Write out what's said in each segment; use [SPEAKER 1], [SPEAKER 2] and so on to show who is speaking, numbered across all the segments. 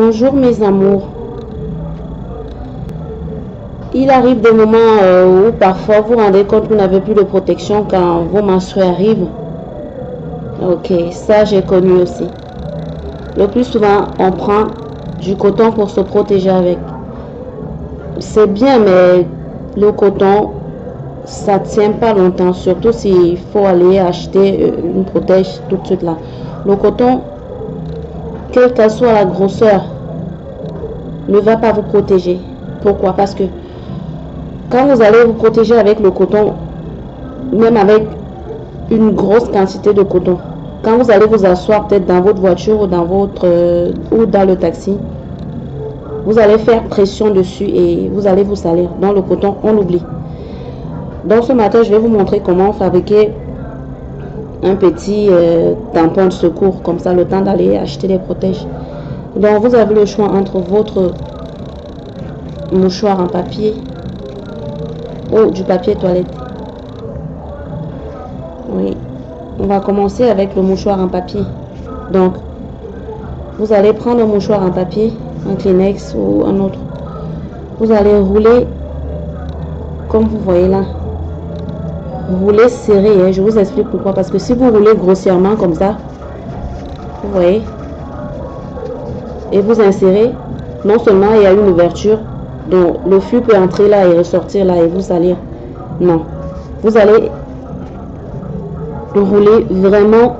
[SPEAKER 1] Bonjour mes amours. Il arrive des moments euh, où parfois vous rendez compte que vous n'avez plus de protection quand vos menstrues arrivent. Ok, ça j'ai connu aussi. Le plus souvent, on prend du coton pour se protéger avec. C'est bien, mais le coton, ça tient pas longtemps, surtout s'il faut aller acheter une protège tout de suite là. Le coton, quelle qu'elle soit la grosseur, ne va pas vous protéger. Pourquoi? Parce que quand vous allez vous protéger avec le coton, même avec une grosse quantité de coton, quand vous allez vous asseoir peut-être dans votre voiture ou dans votre euh, ou dans le taxi, vous allez faire pression dessus et vous allez vous salir. Dans le coton, on l'oublie. Donc ce matin, je vais vous montrer comment fabriquer un petit euh, tampon de secours, comme ça le temps d'aller acheter des protèges. Donc vous avez le choix entre votre mouchoir en papier ou du papier toilette. Oui, on va commencer avec le mouchoir en papier. Donc, vous allez prendre un mouchoir en papier, un Kleenex ou un autre. Vous allez rouler comme vous voyez là. Rouler serré, hein. je vous explique pourquoi. Parce que si vous roulez grossièrement comme ça, vous voyez, et vous insérez, non seulement il y a une ouverture, donc le flux peut entrer là et ressortir là et vous salir. Non. Vous allez rouler vraiment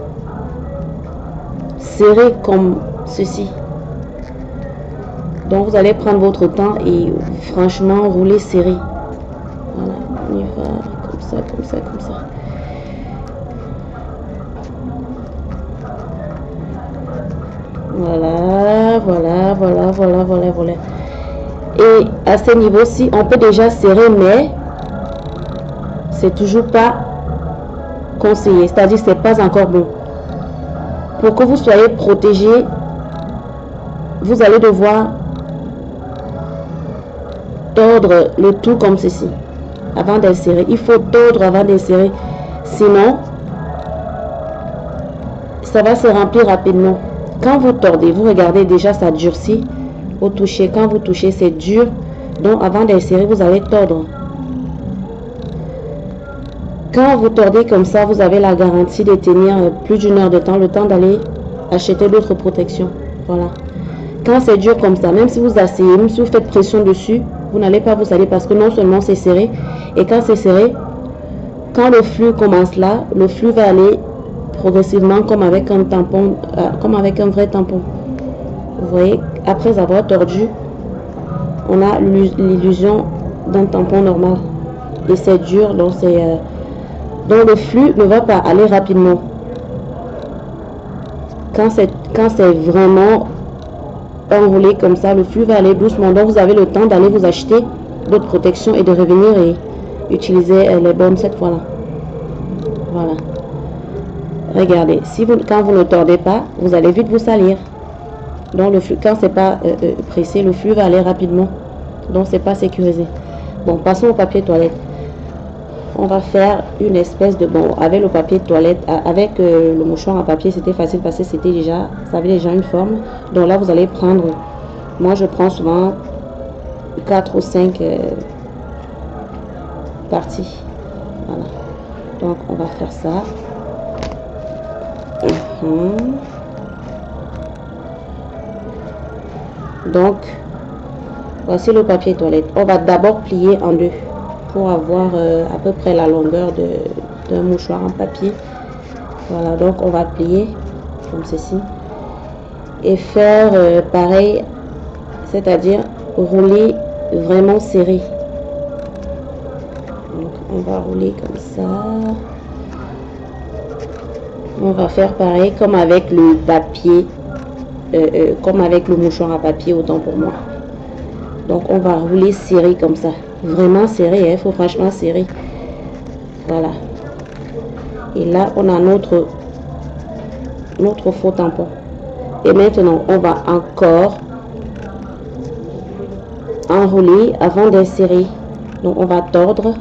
[SPEAKER 1] serré comme ceci. Donc vous allez prendre votre temps et franchement rouler serré. Ça, comme ça, comme ça. Voilà, voilà, voilà, voilà, voilà, voilà. Et à ce niveau-ci, on peut déjà serrer, mais c'est toujours pas conseillé. C'est-à-dire c'est pas encore bon. Pour que vous soyez protégé, vous allez devoir tordre le tout comme ceci avant d'insérer. Il faut tordre avant d'insérer. Sinon, ça va se remplir rapidement. Quand vous tordez, vous regardez déjà ça durcit. Vous touchez. Quand vous touchez, c'est dur. Donc avant d'insérer, vous allez tordre. Quand vous tordez comme ça, vous avez la garantie de tenir plus d'une heure de temps, le temps d'aller acheter d'autres protections. Voilà. Quand c'est dur comme ça, même si vous asseyez, même si vous faites pression dessus, vous n'allez pas vous salir parce que non seulement c'est serré, et quand c'est serré, quand le flux commence là, le flux va aller progressivement comme avec un tampon, euh, comme avec un vrai tampon. Vous voyez, après avoir tordu, on a l'illusion d'un tampon normal. Et c'est dur, donc c'est... Euh, donc le flux ne va pas aller rapidement. Quand c'est vraiment enroulé comme ça, le flux va aller doucement. Donc vous avez le temps d'aller vous acheter d'autres protections et de revenir et utiliser euh, les bonnes cette fois-là. Voilà. Regardez, si vous, quand vous ne tordez pas, vous allez vite vous salir. Donc le flux, quand c'est pas euh, euh, pressé, le flux va aller rapidement. Donc c'est pas sécurisé. Bon, passons au papier toilette. On va faire une espèce de bon avec le papier toilette, avec le mouchoir à papier, c'était facile parce que c'était déjà, ça avait déjà une forme. Donc là, vous allez prendre. Moi, je prends souvent 4 ou 5 parties. Voilà. Donc on va faire ça. Mhm. Donc, voici le papier toilette. On va d'abord plier en deux pour avoir euh, à peu près la longueur d'un mouchoir en papier. Voilà, donc on va plier comme ceci. Et faire euh, pareil, c'est-à-dire rouler vraiment serré. On va rouler comme ça. On va faire pareil comme avec le papier, euh, comme avec le mouchoir à papier, autant pour moi. Donc on va rouler serré comme ça. Vraiment serré, il hein, faut franchement serrer. Voilà. Et là, on a notre, notre faux tampon. Et maintenant, on va encore enrouler avant d'insérer. Donc on va tordre.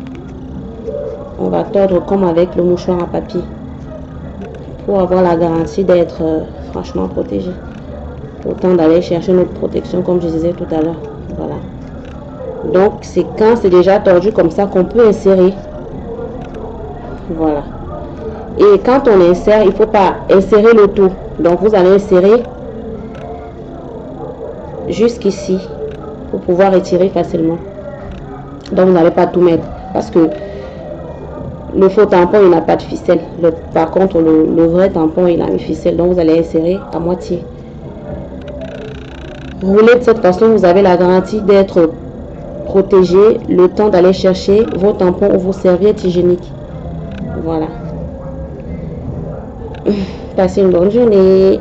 [SPEAKER 1] On va tordre comme avec le mouchoir à papier. Pour avoir la garantie d'être euh, franchement protégé. autant d'aller chercher notre protection comme je disais tout à l'heure. Voilà. Donc c'est quand c'est déjà tordu comme ça qu'on peut insérer. Voilà. Et quand on insère, il faut pas insérer le tout. Donc vous allez insérer jusqu'ici pour pouvoir étirer facilement. Donc vous n'allez pas tout mettre parce que le faux tampon il n'a pas de ficelle. par contre le, vrai tampon il a une ficelle. Donc vous allez insérer à moitié. Roulez de cette façon, vous avez la garantie d'être protégé le temps d'aller chercher vos tampons ou vos serviettes hygiéniques. Voilà. Passez une bonne journée.